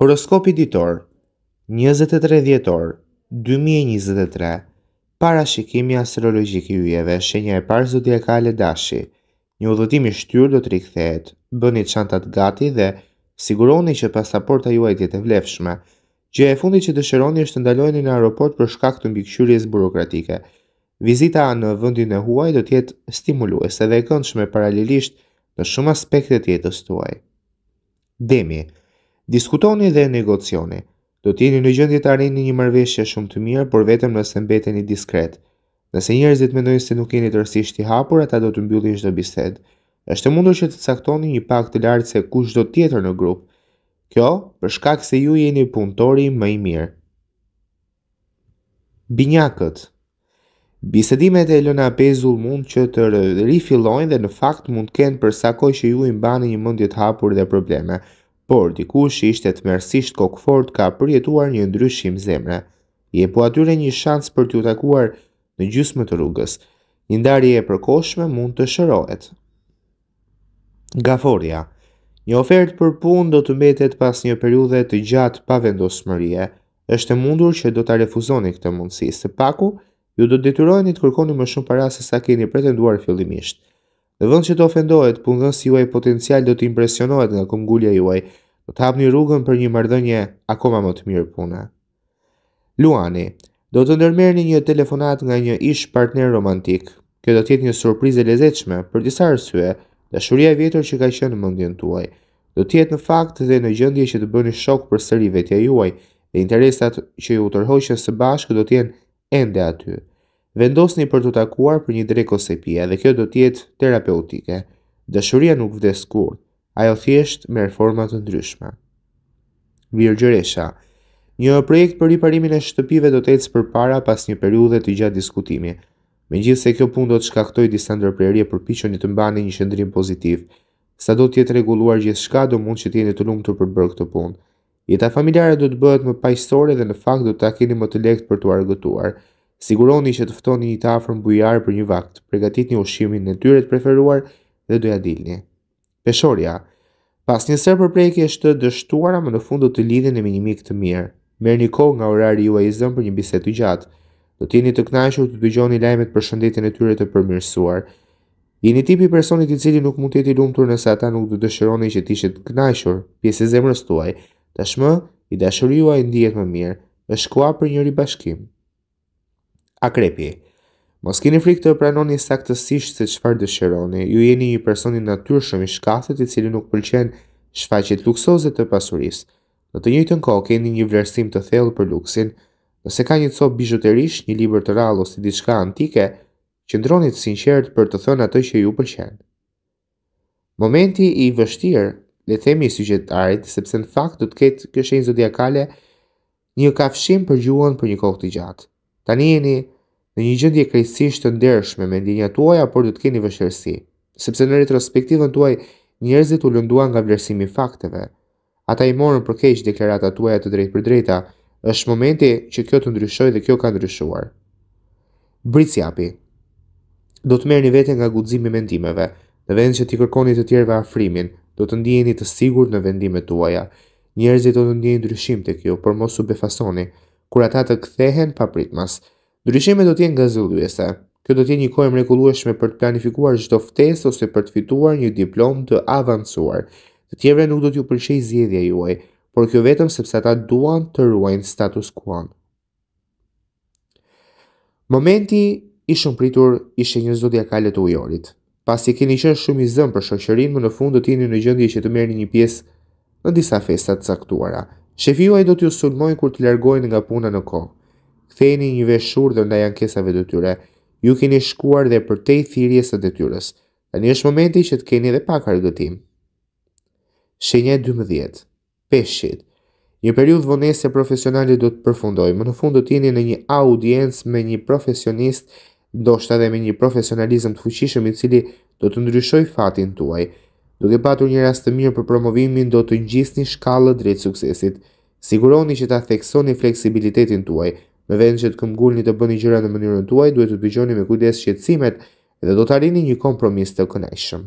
Horoskopi ditor 23 dhjetor 2023 Parashikimi astrologjik i yjeve shenja e parë zodiakale dashi Një udhëtim i shtyrë do të rikthehet. Bëni çantat gati dhe siguroni që pasaporta juaj të jetë e vlefshme. Gjëja e fundit që dëshironi është të ndaloheni në aeroport për shkak të mbikëqyrjes burokratike. Vizita në vendin e huaj do të jetë stimuluese dhe e këndshme paralelisht në shumë aspekte të jetës tuaj. Demi, diskutoni dhe negocioni. Do të jeni në gjendje të arrini një marrëveshje shumë të mirë, por vetëm nëse mbeteni diskret. Nëse njerëzit mendojnë se nuk jeni tërësisht i hapur, ata do të mbyllin çdo bisedë. Është e mundur që të caktoni një pagë të lartë se kushdo tjetër në grup. Kjo, për shkak se ju jeni punëtori më i mirë. Binjakët, Bisedimet e lëna pezull mund që të rifillojnë dhe në fakt mund të kenë për sa kohë që ju i mbani një mendje të hapur dhe probleme. Por dikush që ishte tmerrësisht kokëfort ka përjetuar një ndryshim zemre. Jepu atyre një shans për t'ju takuar në gjysmë të rrugës. Një ndarje e përkohshme mund të shërohet. Gaforia Një ofertë për punë do të mbetet pas një periudhe të gjatë pavendosmërie. Është e mundur që do ta refuzoni këtë mundësi. Së paku, ju do të detyroheni të kërkoni më shumë para se sa keni pretenduar fillimisht. Në vend që të ofendohet, punëdhënësi juaj potencial do të impresionohet nga këmbgulja juaj. Do të hapni rrugën për një marrëdhënie akoma më të mirë pune. Luani, do të ndërmerrni një telefonatë nga një ish partner romantik. Kjo do të jetë një surprizë e lezetshme për disa arsye. Dashuria e vjetër që ka qenë në mendjen tuaj, Do të jetë në fakt dhe në gjendje që të bëni shok përsëri vetja juaj dhe interesat që ju tërhoqën së bashku do të jenë ende aty. Vendosni për t'u takuar për një drekë ose pije dhe kjo do të jetë terapeutike. Dashuria nuk vdes kurrë, ajo thjesht merr forma të ndryshme. Virgjëresha Një projekt për riparimin e shtëpive do të ecë përpara pas një periudhe të gjatë diskutimi. Megjithëse kjo punë do të shkaktojë disa ndërprerje, përpiquni të mbani një qëndrim pozitiv. Sa do të jetë rregulluar gjithçka, do mund që të jeni të lumtur për të bërë këtë punë. Jeta familjare do të bëhet më paqësore dhe në fakt do ta keni më të lehtë për t'u argëtuar. Siguroni që të ftoni një të afërm bujar për një vakt. Përgatitni ushqimin e tyre të preferuar dhe do ia dilni. Peshorja. Pas një sërë përpjekjesh të dështuara, më në fund do të lidheni me një mik të mirë. Merrni kohë nga orari juaj i zënë për një bisedë të gjatë. Do të jeni të kënaqur të dëgjoni lajmet për shëndetin e tyre të përmirësuar. Jeni tipi i personit i cili nuk mund të jetë i lumtur nëse ata nuk do të dëshironin që të ishin të kënaqur, pjesë e zemrës tuaj. Tashmë, i dashuri juaj ndihet më mirë, është koha për një ribashkim. Akrepi. Mos keni frikë të pranoni saktësisht se çfarë dëshironi. Ju jeni një person i natyrshëm i shkathët i cili nuk pëlqen shfaqjet luksoze të pasurisë. Në të njëjtën kohë keni një vlerësim të thellë për luksin. Nëse ka një copë bizhuterish, një libër të rrallë ose diçka antike, Qëndroni të sinqertë për të thënë atë që ju pëlqen. Momenti i vështirë, le të themi i Shigjetarit, sepse në fakt do të ketë kjo shenjë zodiakale një kafshim për gjuhën për një kohë të gjatë. Tani jeni në një gjendje krejtësisht të ndershme me ndjenjat tuaja, por do të keni vështirësi, sepse në retrospektivën tuaj njerëzit u lënduan nga vlerësimi i fakteve. Ata i morën për keq deklaratat tuaja të drejtpërdrejta. Është momenti që kjo të ndryshojë dhe kjo ka ndryshuar. Bricjapi. Do të merrni veten nga guximi i mendimeve. Në vend që t'i kërkoni të tjerëve afrimin, do të ndiheni të sigurt në vendimet tuaja. Njerëzit do të ndjejnë ndryshim tek ju, por mos u befasoni kur ata të kthehen papritmas. Ndryshimet do të jenë ngazëllyese. Kjo do të jetë një kohë e mrekullueshme për të planifikuar çdo ftesë ose për të fituar një diplomë të avancuar. Të tjerëve nuk do t'ju pëlqejë zgjedhja juaj, por kjo vetëm sepse ata duan të ruajnë status quo-n. Momenti i shumëpritur i shenjës zodiakale të Ujorit. Pasi keni qenë shumë i zënë për shoqërinë, më në fund do të jeni në gjendje që të merrni një pjesë në disa festa të caktuara. Shefi juaj do t'ju sulmojë kur të largoheni nga puna në kohë. Ktheheni një vesh shurdhër ndaj ankesave të tyre. Ju keni shkuar dhe përtej thirrjes së detyrës. Tani është momenti që të keni edhe pak argëtim. Shenja e 12. peshqit. Një periudhë vonese profesionale do të përfundojë. Më në fund do të jeni në një audiencë me një profesionist, ndoshta edhe me një profesionalizëm të fuqishëm i cili do të ndryshojë fatin tuaj. Duke patur një rast të mirë për promovimin, do të ngjisni shkallët drejt suksesit. Siguroni që ta theksoni fleksibilitetin tuaj. Në vend që të këmbgulni të bëni gjërat në mënyrën tuaj, duhet të dëgjoni me kujdes shqetësimet dhe do të arrini një kompromis të kënaqshëm.